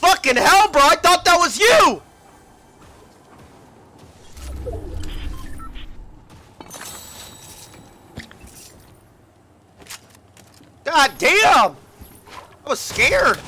Fucking hell, bro! I thought that was you! God damn! I was scared!